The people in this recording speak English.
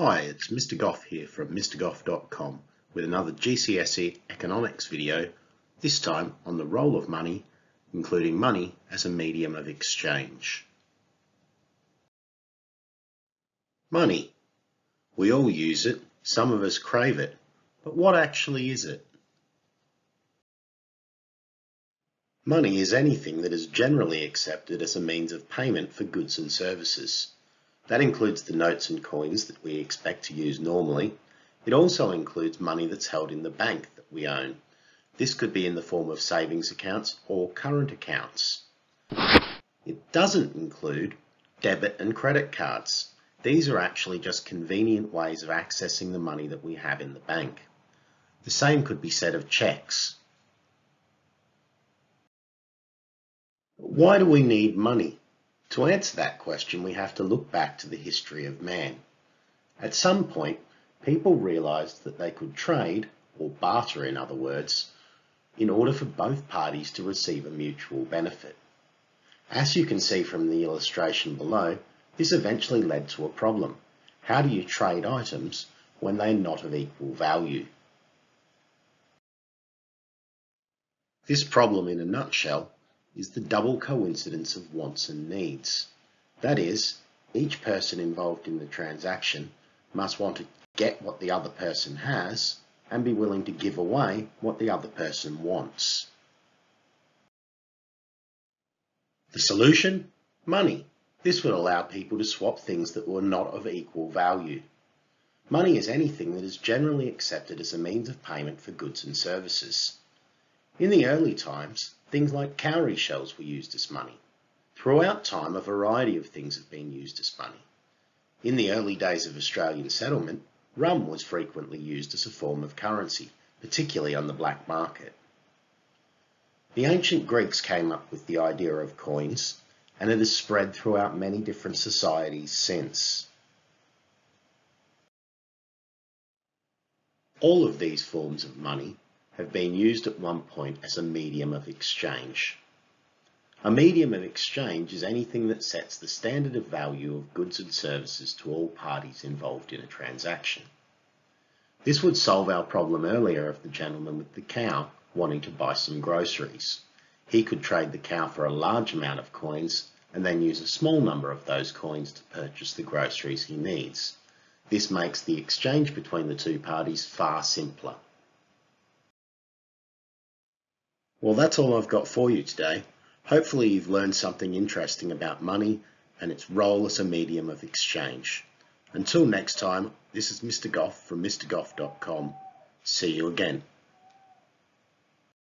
Hi, it's Mr. Goff here from mrgoff.com with another GCSE economics video, this time on the role of money, including money as a medium of exchange. Money. We all use it, some of us crave it, but what actually is it? Money is anything that is generally accepted as a means of payment for goods and services. That includes the notes and coins that we expect to use normally. It also includes money that's held in the bank that we own. This could be in the form of savings accounts or current accounts. It doesn't include debit and credit cards. These are actually just convenient ways of accessing the money that we have in the bank. The same could be said of checks. Why do we need money? To answer that question, we have to look back to the history of man. At some point, people realised that they could trade, or barter in other words, in order for both parties to receive a mutual benefit. As you can see from the illustration below, this eventually led to a problem. How do you trade items when they're not of equal value? This problem in a nutshell is the double coincidence of wants and needs. That is, each person involved in the transaction must want to get what the other person has and be willing to give away what the other person wants. The solution? Money. This would allow people to swap things that were not of equal value. Money is anything that is generally accepted as a means of payment for goods and services. In the early times, things like cowrie shells were used as money. Throughout time, a variety of things have been used as money. In the early days of Australian settlement, rum was frequently used as a form of currency, particularly on the black market. The ancient Greeks came up with the idea of coins, and it has spread throughout many different societies since. All of these forms of money have been used at one point as a medium of exchange. A medium of exchange is anything that sets the standard of value of goods and services to all parties involved in a transaction. This would solve our problem earlier of the gentleman with the cow wanting to buy some groceries. He could trade the cow for a large amount of coins and then use a small number of those coins to purchase the groceries he needs. This makes the exchange between the two parties far simpler. Well, that's all I've got for you today. Hopefully you've learned something interesting about money and its role as a medium of exchange. Until next time, this is Mr. Goff from mrgoff.com. See you again.